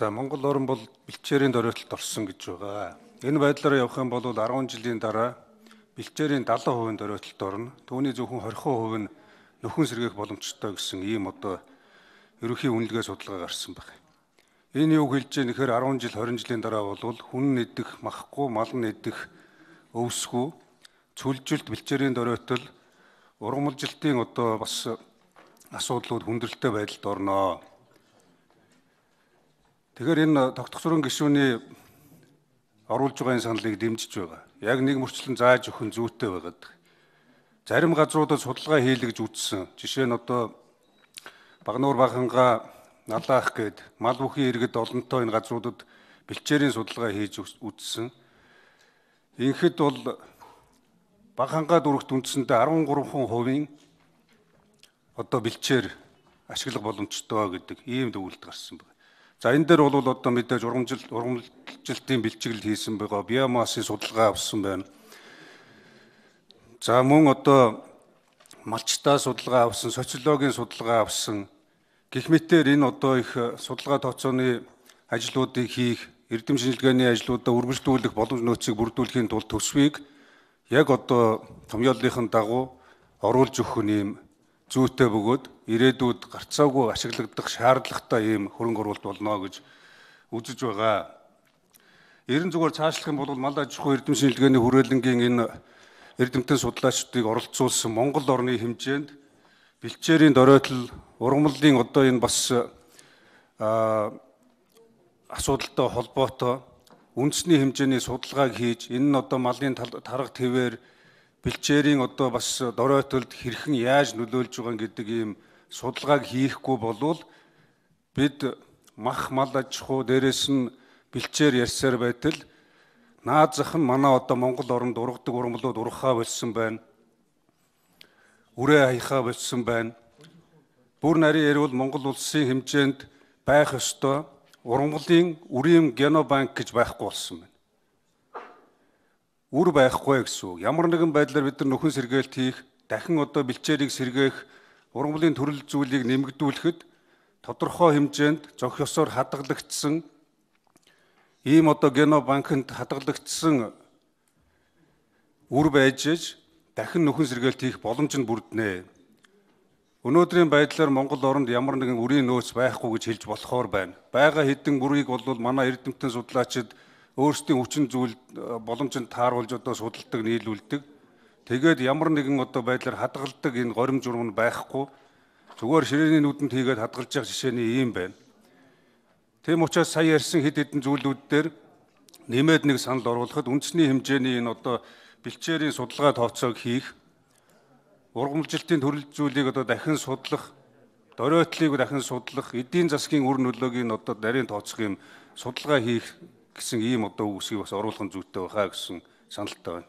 За Монгол орн бол бэлчээрийн дөрөвтөлд орсон гэж байгаа. Энэ байдлаар явах юм бол 10 жилийн дараа бэлчээрийн 70% дөрөвтөлд орно. Түүний зөвхөн 20% нь нөхөн сэргээх боломжтой гэсэн ийм одоо ерөнхий үнэлгээ судалгаа гарсан байна. Энэ юу хэлж байгаа нэхэр 10 жил 20 жилийн дараа бол хүн нэдэх, махгүй, мал нэдэх, өвсгүү, цүлжилт бэлчээрийн дөрөвтөл ургамалжилтын одоо бас асуудлууд хүндрэлтэй байдалд орноо. Тэгэхээр энэ зургийн гишүүний оруулж байгаа энэ саналыг дэмжиж байгаа. Яг нэг мөрчлөн зааж өгөх нь зүйтэй байгаад. Зарим газруудад судалгаа хийлгэж үзсэн. Жишээ нь одоо Багнуур Баганга Налаах гээд мал бүхий иргэд олонтой энэ газруудад бэлчээрийн судалгаа хийж үзсэн. Инхэд бол Баганга дүрэгт үндсэндээ 13% одоо бэлчээр ашиглах боломжтой гэдэг ийм дүгнэлт гарсан байна. За энэ дээр бол одоо мэдээж ургамжил ургамжилтын бэлчигэл хийсэн байгаа. Биомассын судалгаа авсан байна. За мөн одоо малчтаа судалгаа авсан, социологийн судалгаа авсан. Гэх мэтээр энэ одоо их судалгаа тооцооны ажлуудыг хийх, эрдэм шинжилгээний ажлуудаа үргэлжлүүлэх боломж нөөцийг бүрдүүлэхийн тулд төсвийг яг одоо томьёоллынхын дагуу оруулж өгөх нь юм зүйтэй бөгөөд ирээдүйд гарцаагүй ашиглагдах шаардлагатай ийм хөрөнгө оруулалт болно гэж үзэж байгаа. Ерэн зүгээр цаашлах юм бол мал аж ахуй эрдэм шинжилгээний хүрээлэнгийн энэ эрдэмтэн судлаачдыг оролцуулсан Монгол орны хэмжээнд бэлчээрийн доройтол ургамлын одоо энэ бас асуудалтай холбоотой үндэсний хэмжээний судалгааг хийж энэ нь одоо малын тарга твээр бэлчээрийн одоо бас доройтолд хэрхэн яаж нөлөөлж байгаа гэдэг ийм судалгааг хийхгүй болвол бид мах мал аж ахуй дээрээс нь бэлчээр ярьсаар байтал наад зах нь манай одоо Монгол оронд ургадаг ургамлууд ургахаа болсон байна. Үрээ хаяхаа болсон байна. Бүр нарийн ярил Монгол улсын хэмжээнд байх ёстой ургамлын үрийн генобанк гэж байхгүй болсон байна үр байхгүй гэсэн үг. Ямар нэгэн байдлаар бид нар нөхөн сэргээлт хийх, дахин одоо бэлчээрийг сэргээх, ургамлын төрөл зүйлийг нэмэгдүүлэхэд тодорхой хэмжээнд зөх ёсоор хадгалагдсан ийм одоо гено банкнд хадгалагдсан үр байж иж дахин нөхөн сэргээлт хийх боломж нь бүрднэ. Өнөөдрийн байдлаар Монгол оронд ямар нэгэн үрийн нөөц байхгүй гэж хэлж болохоор байна. Бага хэдэн бүрийг бол манай эрдэмтэн судлаачид өөрсдийн хүчин зүйл э, боломжинд тааруулж одоо судалдаг, нийлүүлдэг. Тэгээд ямар нэгэн одоо байдлаар хадгалдаг энэ горим журам нь байхгүй. Зүгээр ширээний нүдэнд хийгээд хадгалж явах жишээний ийм байна. Тэм учраас сая ярьсан хэд хэдэн зүйлүүд дээр нэмээд нэг санал оруулахад үндэсний хэмжээний энэ одоо бэлчээрийн судалгаа тооцоог хийх ургамлжилтын төрөл зүйлийг одоо дахин судлах дөрөөтлийг дахин судлах эдийн засгийн үр нөлөөг нь одоо нарийн тооцох юм судалгаа хийх гэсэн ийм одоо үгсийг бас оруулах нь зүйтэй байхаа гэсэн саналтай байна.